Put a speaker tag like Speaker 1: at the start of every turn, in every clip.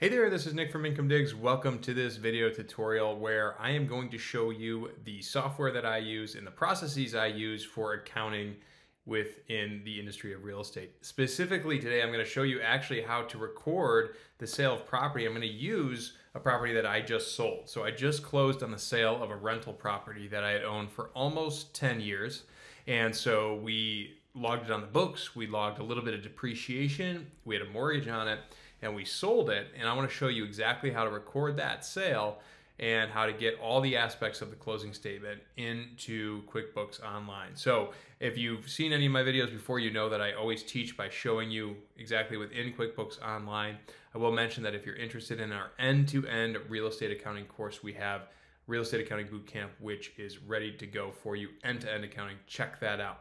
Speaker 1: Hey there, this is Nick from Income Digs. Welcome to this video tutorial where I am going to show you the software that I use and the processes I use for accounting within the industry of real estate. Specifically today, I'm going to show you actually how to record the sale of property. I'm going to use a property that I just sold. So I just closed on the sale of a rental property that I had owned for almost 10 years. And so we logged it on the books, we logged a little bit of depreciation, we had a mortgage on it, and we sold it. And I want to show you exactly how to record that sale and how to get all the aspects of the closing statement into QuickBooks Online. So if you've seen any of my videos before, you know that I always teach by showing you exactly within QuickBooks Online. I will mention that if you're interested in our end-to-end -end real estate accounting course, we have Real Estate Accounting Bootcamp, which is ready to go for you, end-to-end -end accounting. Check that out.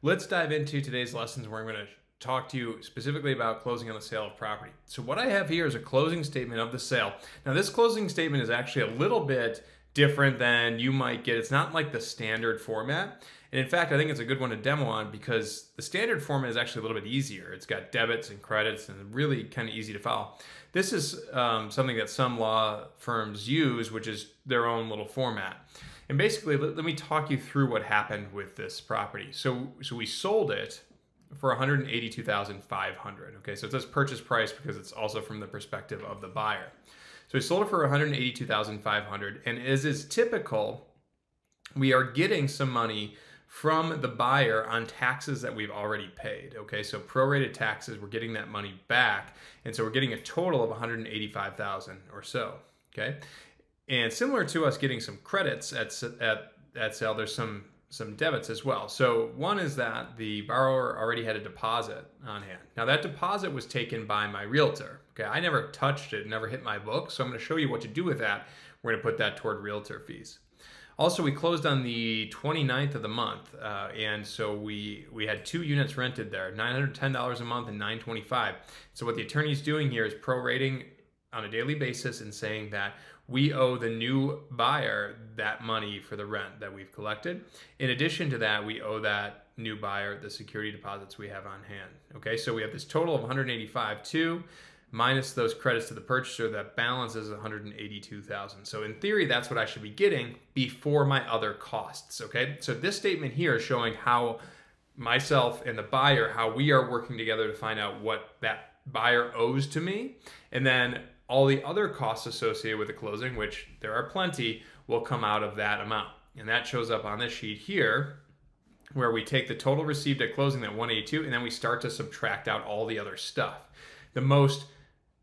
Speaker 1: Let's dive into today's lessons where I'm going to talk to you specifically about closing on the sale of property. So what I have here is a closing statement of the sale. Now this closing statement is actually a little bit different than you might get. It's not like the standard format. And in fact, I think it's a good one to demo on because the standard format is actually a little bit easier. It's got debits and credits and really kind of easy to follow. This is um, something that some law firms use, which is their own little format. And basically, let, let me talk you through what happened with this property. So, so we sold it for 182,500. Okay, so it says purchase price because it's also from the perspective of the buyer. So we sold it for 182,500 and as is typical, we are getting some money from the buyer on taxes that we've already paid. Okay, so prorated taxes, we're getting that money back. And so we're getting a total of 185,000 or so. Okay, and similar to us getting some credits at, at, at sale, there's some some debits as well. So one is that the borrower already had a deposit on hand. Now that deposit was taken by my realtor. Okay, I never touched it, never hit my book. So I'm going to show you what to do with that. We're going to put that toward realtor fees. Also, we closed on the 29th of the month, uh, and so we we had two units rented there, $910 a month and 925. So what the attorney is doing here is prorating on a daily basis and saying that we owe the new buyer that money for the rent that we've collected. In addition to that, we owe that new buyer the security deposits we have on hand. Okay, so we have this total of 185 two minus those credits to the purchaser that balance is 182,000. So in theory, that's what I should be getting before my other costs. Okay, so this statement here is showing how myself and the buyer, how we are working together to find out what that buyer owes to me. And then all the other costs associated with the closing, which there are plenty, will come out of that amount. And that shows up on this sheet here, where we take the total received at closing, that 182, and then we start to subtract out all the other stuff. The most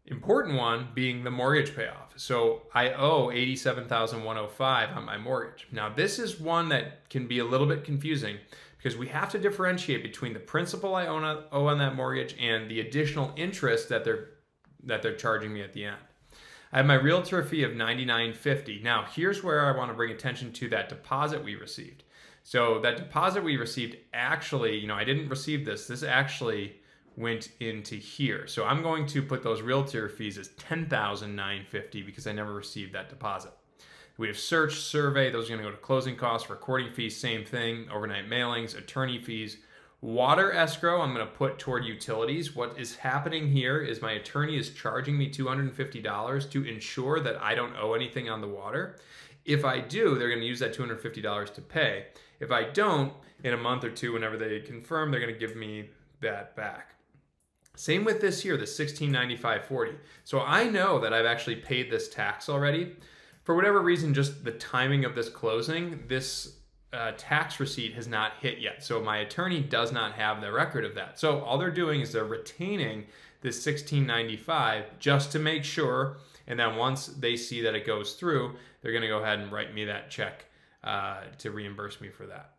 Speaker 1: important one being the mortgage payoff. So I owe 87,105 on my mortgage. Now this is one that can be a little bit confusing because we have to differentiate between the principal I owe on that mortgage and the additional interest that they're that they're charging me at the end. I have my realtor fee of $99.50. Now, here's where I want to bring attention to that deposit we received. So that deposit we received actually, you know, I didn't receive this. This actually went into here. So I'm going to put those realtor fees as $10,950 because I never received that deposit. We have search, survey, those are going to go to closing costs, recording fees, same thing, overnight mailings, attorney fees, Water escrow, I'm going to put toward utilities. What is happening here is my attorney is charging me $250 to ensure that I don't owe anything on the water. If I do, they're going to use that $250 to pay. If I don't, in a month or two, whenever they confirm, they're going to give me that back. Same with this here, the 1695.40. So I know that I've actually paid this tax already. For whatever reason, just the timing of this closing, this uh, tax receipt has not hit yet. So my attorney does not have the record of that. So all they're doing is they're retaining this 1695 just to make sure. And then once they see that it goes through, they're going to go ahead and write me that check uh, to reimburse me for that.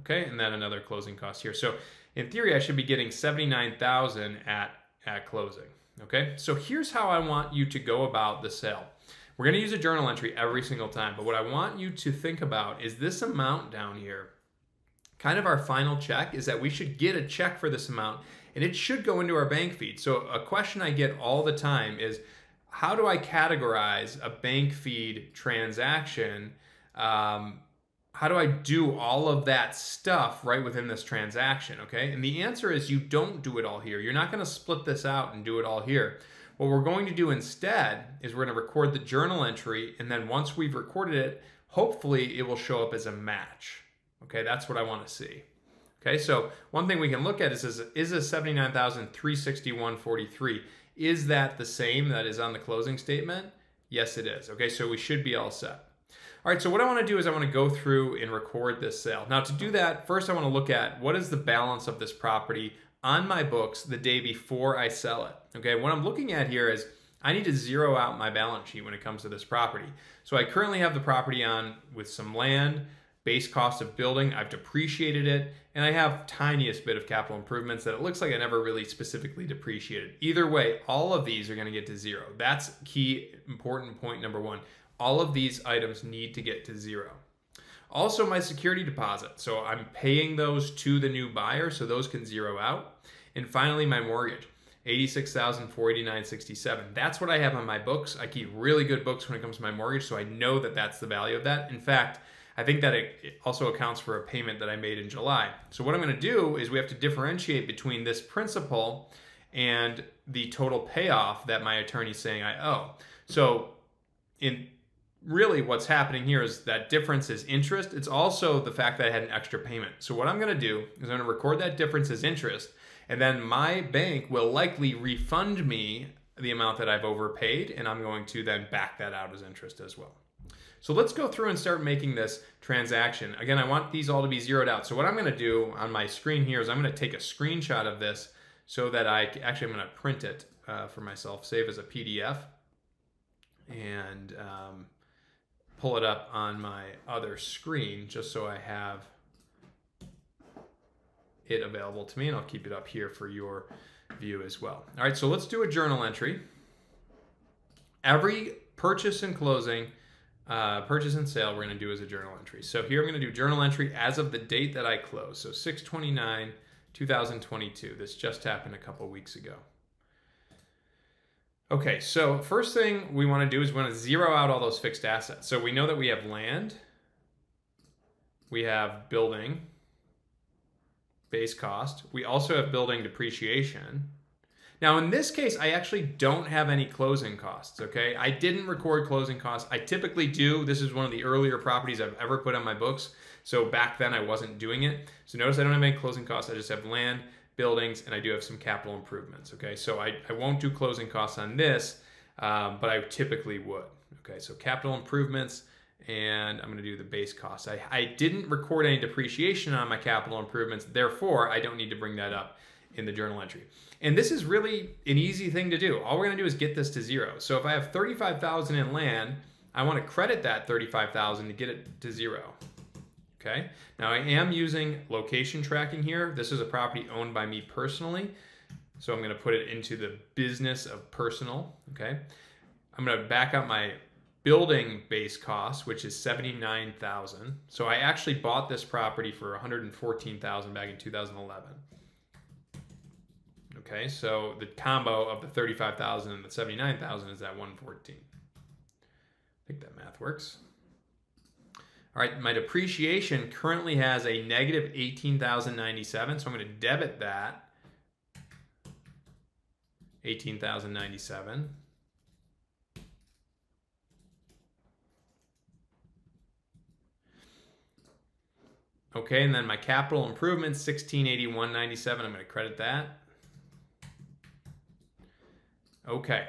Speaker 1: Okay, and then another closing cost here. So in theory, I should be getting 79,000 at at closing. Okay, so here's how I want you to go about the sale. We're going to use a journal entry every single time, but what I want you to think about is this amount down here. Kind of our final check is that we should get a check for this amount and it should go into our bank feed. So a question I get all the time is how do I categorize a bank feed transaction? Um, how do I do all of that stuff right within this transaction, okay? And the answer is you don't do it all here. You're not gonna split this out and do it all here. What we're going to do instead is we're going to record the journal entry, and then once we've recorded it, hopefully it will show up as a match. Okay, that's what I want to see. Okay, so one thing we can look at is, is, is a 79,361.43, is that the same that is on the closing statement? Yes, it is. Okay, so we should be all set. All right, so what I want to do is I want to go through and record this sale. Now to do that, first I want to look at what is the balance of this property on my books the day before I sell it. Okay, what I'm looking at here is I need to zero out my balance sheet when it comes to this property. So I currently have the property on with some land, base cost of building, I've depreciated it, and I have tiniest bit of capital improvements that it looks like I never really specifically depreciated. Either way, all of these are gonna get to zero. That's key important point number one all of these items need to get to zero. Also my security deposit. So I'm paying those to the new buyer so those can zero out. And finally my mortgage. 86,489.67. That's what I have on my books. I keep really good books when it comes to my mortgage, so I know that that's the value of that. In fact, I think that it also accounts for a payment that I made in July. So what I'm going to do is we have to differentiate between this principal and the total payoff that my attorney's saying I owe. So in really what's happening here is that difference is interest. It's also the fact that I had an extra payment. So what I'm going to do is I'm going to record that difference as interest, and then my bank will likely refund me the amount that I've overpaid, and I'm going to then back that out as interest as well. So let's go through and start making this transaction. Again, I want these all to be zeroed out. So what I'm going to do on my screen here is I'm going to take a screenshot of this so that I actually I'm going to print it uh, for myself, save as a PDF, and um, pull it up on my other screen just so I have it available to me and I'll keep it up here for your view as well. All right, so let's do a journal entry. Every purchase and closing, uh, purchase and sale, we're gonna do as a journal entry. So here I'm gonna do journal entry as of the date that I close. So 629, 2022. This just happened a couple weeks ago. Okay, so first thing we want to do is we want to zero out all those fixed assets. So we know that we have land, we have building, base cost. We also have building depreciation. Now in this case, I actually don't have any closing costs, okay? I didn't record closing costs. I typically do. This is one of the earlier properties I've ever put on my books. So back then I wasn't doing it. So notice I don't have any closing costs. I just have land, buildings, and I do have some capital improvements. Okay, so I, I won't do closing costs on this, um, but I typically would. Okay, so capital improvements, and I'm going to do the base costs. I, I didn't record any depreciation on my capital improvements, therefore I don't need to bring that up in the journal entry. And this is really an easy thing to do. All we're going to do is get this to zero. So if I have 35,000 in land, I want to credit that 35,000 to get it to zero. Okay, now I am using location tracking here. This is a property owned by me personally. So I'm gonna put it into the business of personal, okay? I'm gonna back up my building base cost, which is 79,000. So I actually bought this property for 114,000 back in 2011. Okay, so the combo of the 35,000 and the 79,000 is that 114. I think that math works. All right, my depreciation currently has a negative 18,097, so I'm going to debit that. 18,097. Okay, and then my capital improvements, 1681.97. I'm going to credit that. Okay.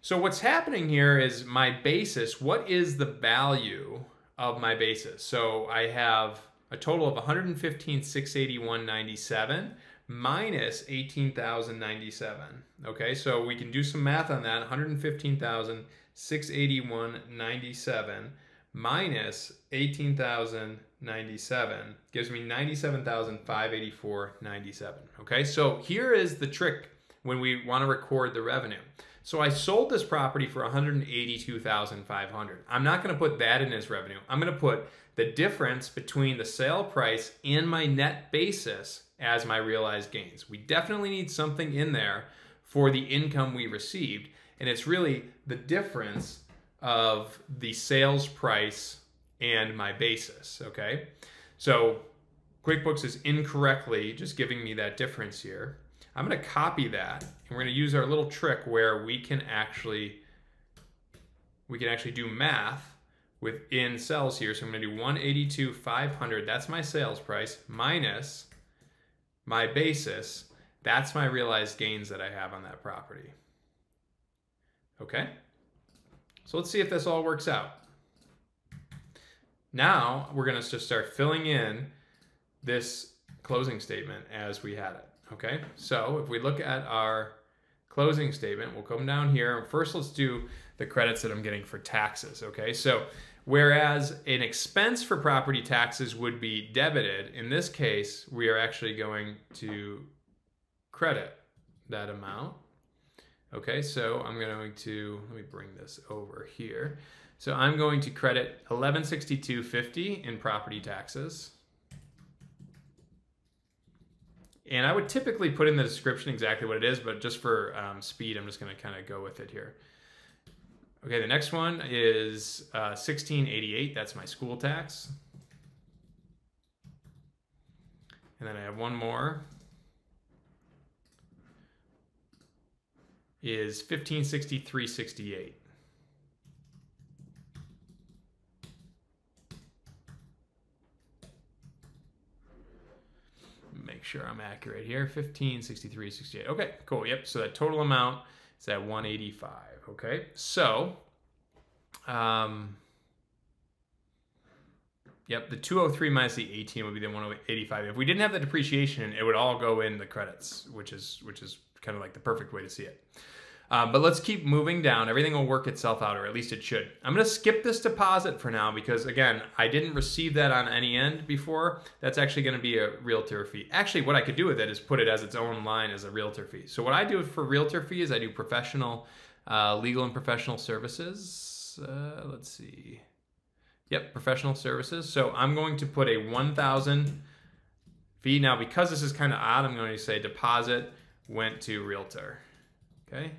Speaker 1: So what's happening here is my basis, what is the value of my basis. So I have a total of 115,681.97 minus 18,097. Okay, so we can do some math on that. 115,681.97 minus 18,097 gives me 97,584.97. Okay, so here is the trick when we want to record the revenue. So I sold this property for 182,500. I'm not going to put that in as revenue. I'm going to put the difference between the sale price and my net basis as my realized gains. We definitely need something in there for the income we received, and it's really the difference of the sales price and my basis, okay? So QuickBooks is incorrectly just giving me that difference here. I'm going to copy that and we're going to use our little trick where we can actually we can actually do math within cells here. So I'm going to do 182 500. That's my sales price minus my basis. That's my realized gains that I have on that property. Okay? So let's see if this all works out. Now we're going to just start filling in this closing statement as we had it. Okay, so if we look at our closing statement, we'll come down here. First, let's do the credits that I'm getting for taxes. Okay, so whereas an expense for property taxes would be debited, in this case, we are actually going to credit that amount. Okay, so I'm going to, let me bring this over here. So I'm going to credit 1162.50 in property taxes. And I would typically put in the description exactly what it is, but just for um, speed, I'm just going to kind of go with it here. Okay, the next one is uh, 1688. That's my school tax. And then I have one more. Is 1563.68. make sure I'm accurate here. 15, 63, 68. Okay, cool. Yep. So that total amount is at 185. Okay. So, um, yep, the 203 minus the 18 would be the 185. If we didn't have the depreciation, it would all go in the credits, which is which is kind of like the perfect way to see it. Um, but let's keep moving down. Everything will work itself out, or at least it should. I'm going to skip this deposit for now because, again, I didn't receive that on any end before. That's actually going to be a realtor fee. Actually, what I could do with it is put it as its own line as a realtor fee. So what I do for realtor fee is I do professional, uh, legal and professional services. Uh, let's see. Yep, professional services. So I'm going to put a 1,000 fee. Now, because this is kind of odd, I'm going to say deposit went to realtor. Okay,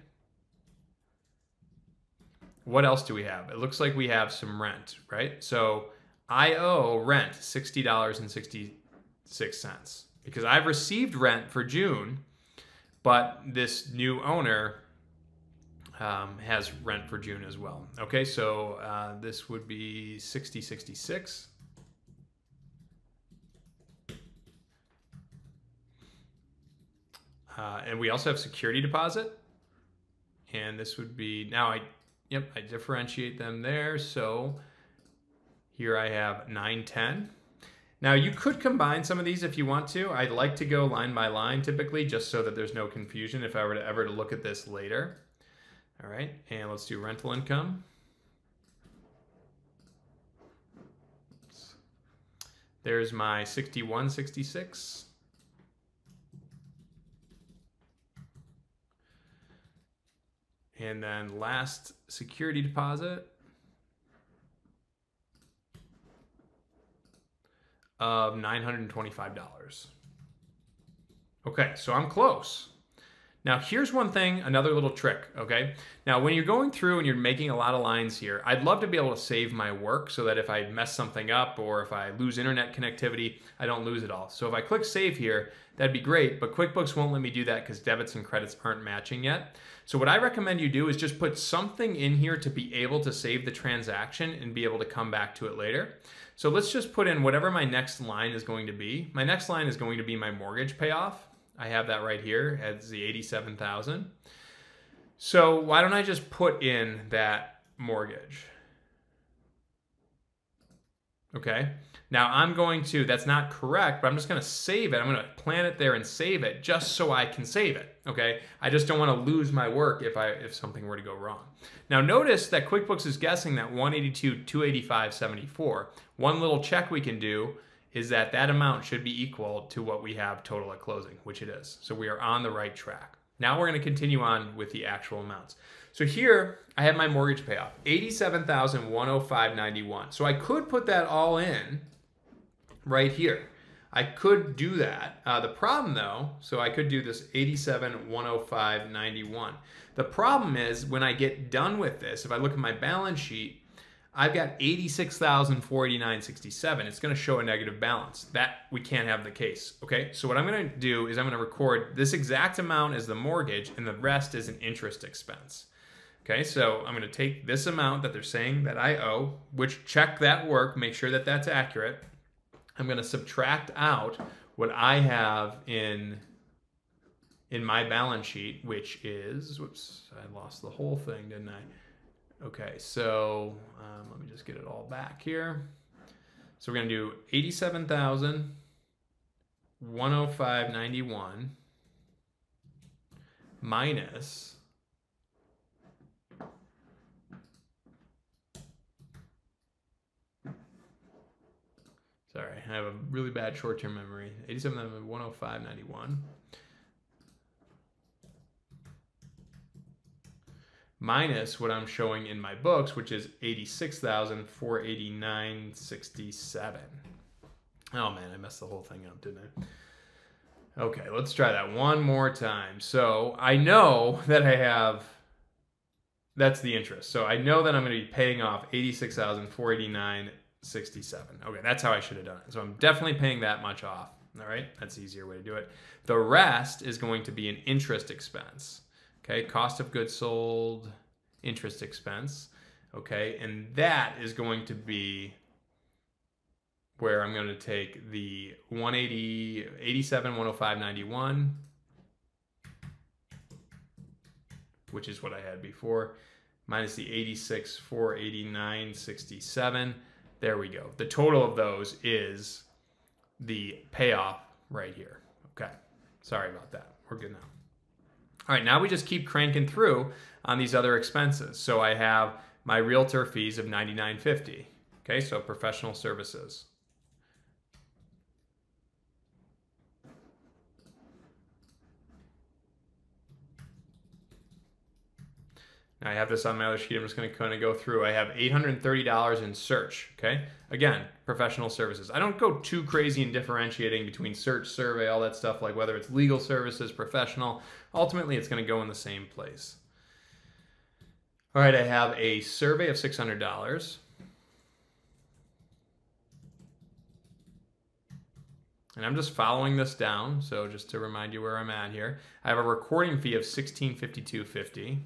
Speaker 1: what else do we have? It looks like we have some rent, right? So I owe rent $60.66 because I've received rent for June, but this new owner um, has rent for June as well. Okay, so uh, this would be 6066. Uh, and we also have security deposit. And this would be, now I Yep, I differentiate them there. So here I have 9, 10. Now you could combine some of these if you want to. I'd like to go line by line typically just so that there's no confusion if I were to ever to look at this later. All right, and let's do rental income. There's my 6166. And then last security deposit of $925. Okay, so I'm close. Now, here's one thing, another little trick, okay? Now, when you're going through and you're making a lot of lines here, I'd love to be able to save my work so that if I mess something up or if I lose internet connectivity, I don't lose it all. So if I click save here, that'd be great, but QuickBooks won't let me do that because debits and credits aren't matching yet. So what I recommend you do is just put something in here to be able to save the transaction and be able to come back to it later. So let's just put in whatever my next line is going to be. My next line is going to be my mortgage payoff. I have that right here as the 87,000. So why don't I just put in that mortgage? Okay. Now I'm going to, that's not correct, but I'm just going to save it. I'm going to plan it there and save it just so I can save it. Okay. I just don't want to lose my work if I, if something were to go wrong. Now notice that QuickBooks is guessing that 182, 285, 74. One little check we can do is that that amount should be equal to what we have total at closing, which it is. So we are on the right track. Now we're going to continue on with the actual amounts. So here I have my mortgage payoff, 87,105.91. So I could put that all in right here. I could do that. Uh, the problem though, so I could do this 87,105.91. The problem is when I get done with this, if I look at my balance sheet, I've got 86,489.67. It's going to show a negative balance. That we can't have the case. Okay. So what I'm going to do is I'm going to record this exact amount as the mortgage and the rest is an interest expense. Okay. So I'm going to take this amount that they're saying that I owe, which check that work, make sure that that's accurate. I'm going to subtract out what I have in in my balance sheet, which is, whoops, I lost the whole thing, didn't I? Okay, so um, let me just get it all back here. So we're gonna do 87,105.91 minus Sorry, I have a really bad short-term memory. 87,105.91 minus what I'm showing in my books, which is 86,489.67. Oh man, I messed the whole thing up, didn't I? Okay, let's try that one more time. So I know that I have, that's the interest. So I know that I'm going to be paying off 86,489.67. Okay, that's how I should have done it. So I'm definitely paying that much off. All right, that's the easier way to do it. The rest is going to be an interest expense. Okay, cost of goods sold, interest expense. Okay, and that is going to be where I'm going to take the 180, 87, 105, 91, which is what I had before, minus the 86, 489, 67. There we go. The total of those is the payoff right here. Okay, sorry about that. We're good now. All right, now we just keep cranking through on these other expenses. So I have my realtor fees of $99.50. Okay, so professional services. I have this on my other sheet. I'm just going to kind of go through. I have $830 in search. Okay. Again, professional services. I don't go too crazy in differentiating between search, survey, all that stuff, like whether it's legal services, professional. Ultimately, it's going to go in the same place. All right. I have a survey of $600. And I'm just following this down. So just to remind you where I'm at here, I have a recording fee of $1652.50.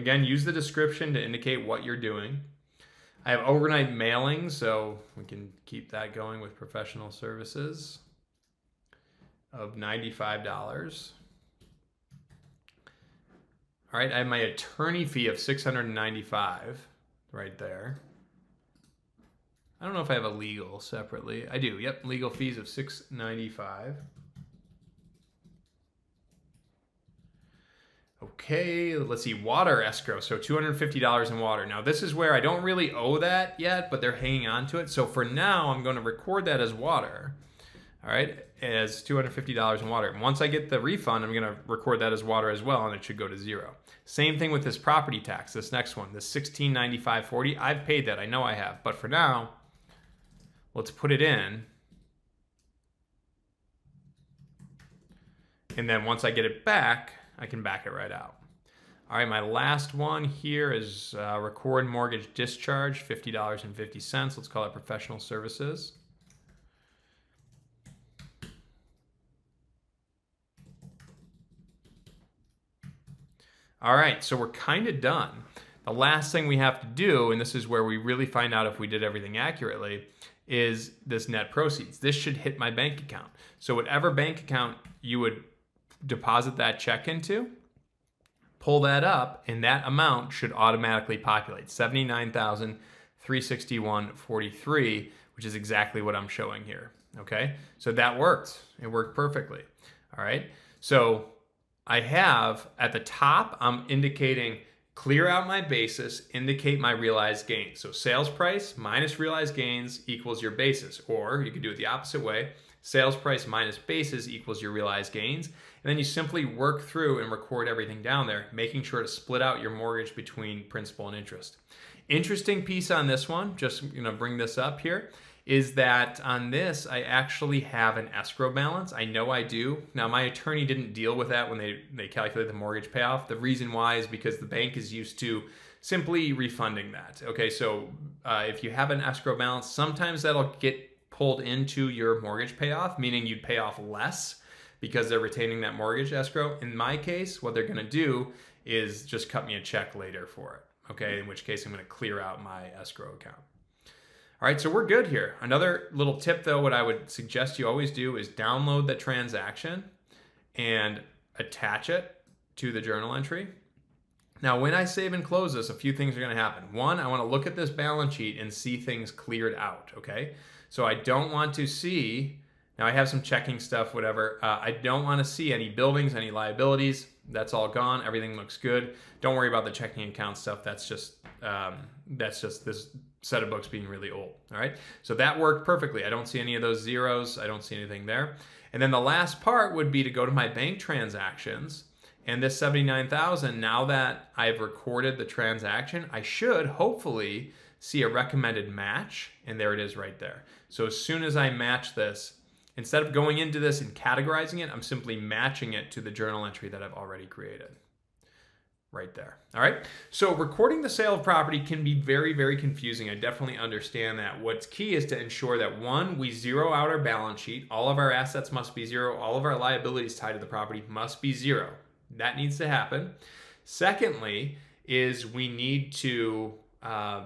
Speaker 1: Again, use the description to indicate what you're doing. I have overnight mailing, so we can keep that going with professional services of $95. All right, I have my attorney fee of 695 right there. I don't know if I have a legal separately. I do. Yep, legal fees of 695. Okay, let's see, water escrow. So $250 in water. Now this is where I don't really owe that yet, but they're hanging on to it. So for now, I'm gonna record that as water. All right, as $250 in water. And once I get the refund, I'm gonna record that as water as well, and it should go to zero. Same thing with this property tax, this next one, the 1695.40. I've paid that, I know I have. But for now, let's put it in. And then once I get it back, I can back it right out. All right, my last one here is uh, record mortgage discharge, $50.50. Let's call it professional services. All right, so we're kind of done. The last thing we have to do, and this is where we really find out if we did everything accurately, is this net proceeds. This should hit my bank account. So whatever bank account you would deposit that check into, pull that up, and that amount should automatically populate 79,361.43, which is exactly what I'm showing here. Okay, so that worked. It worked perfectly. All right, so I have at the top, I'm indicating clear out my basis, indicate my realized gains. So sales price minus realized gains equals your basis, or you could do it the opposite way. Sales price minus basis equals your realized gains. And then you simply work through and record everything down there, making sure to split out your mortgage between principal and interest. Interesting piece on this one, just gonna bring this up here, is that on this, I actually have an escrow balance. I know I do. Now, my attorney didn't deal with that when they, they calculate the mortgage payoff. The reason why is because the bank is used to simply refunding that. Okay, so uh, if you have an escrow balance, sometimes that'll get pulled into your mortgage payoff, meaning you'd pay off less because they're retaining that mortgage escrow. In my case, what they're gonna do is just cut me a check later for it. Okay, in which case I'm gonna clear out my escrow account. All right, so we're good here. Another little tip though, what I would suggest you always do is download the transaction and attach it to the journal entry. Now, when I save and close this, a few things are gonna happen. One, I wanna look at this balance sheet and see things cleared out, okay? So I don't want to see, now I have some checking stuff, whatever. Uh, I don't want to see any buildings, any liabilities. That's all gone. Everything looks good. Don't worry about the checking account stuff. That's just, um, that's just this set of books being really old. All right. So that worked perfectly. I don't see any of those zeros. I don't see anything there. And then the last part would be to go to my bank transactions and this 79,000, now that I've recorded the transaction, I should hopefully see a recommended match, and there it is right there. So as soon as I match this, instead of going into this and categorizing it, I'm simply matching it to the journal entry that I've already created. Right there. All right. So recording the sale of property can be very, very confusing. I definitely understand that. What's key is to ensure that one, we zero out our balance sheet. All of our assets must be zero. All of our liabilities tied to the property must be zero. That needs to happen. Secondly, is we need to uh,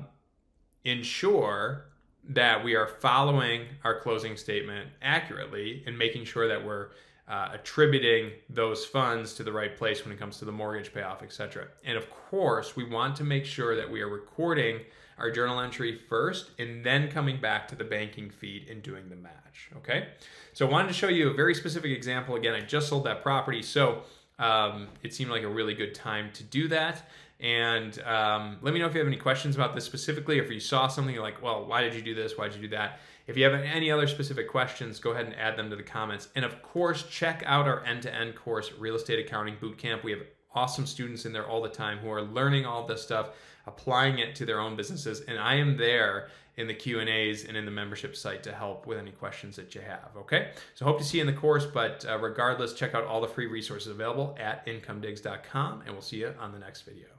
Speaker 1: ensure that we are following our closing statement accurately and making sure that we're uh, attributing those funds to the right place when it comes to the mortgage payoff, etc. And of course, we want to make sure that we are recording our journal entry first and then coming back to the banking feed and doing the match. Okay. So I wanted to show you a very specific example. Again, I just sold that property. So um, it seemed like a really good time to do that. And um, let me know if you have any questions about this specifically. If you saw something like, well, why did you do this? Why did you do that? If you have any other specific questions, go ahead and add them to the comments. And of course, check out our end-to-end course, Real Estate Accounting Bootcamp. We have awesome students in there all the time who are learning all this stuff, applying it to their own businesses. And I am there in the Q&As and in the membership site to help with any questions that you have, okay? So hope to see you in the course, but uh, regardless, check out all the free resources available at incomedigs.com, and we'll see you on the next video.